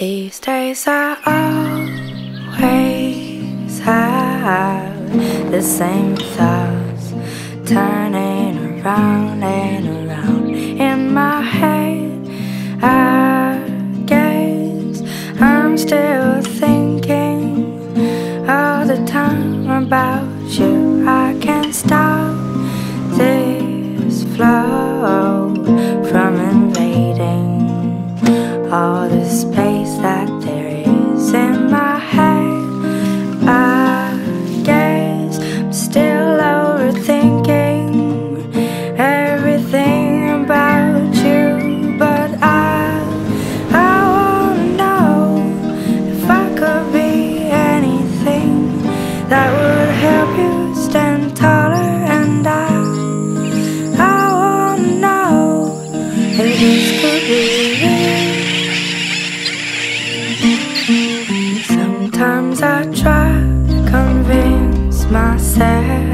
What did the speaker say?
These days I always have the same thoughts turning around and around in my head. I guess I'm still thinking all the time about you. I can't stop all the space that there is in my head. I guess I'm still overthinking everything about you, but I I wanna know if I could be anything that would help you stand taller, and I I wanna know if this could be Sometimes I try to convince myself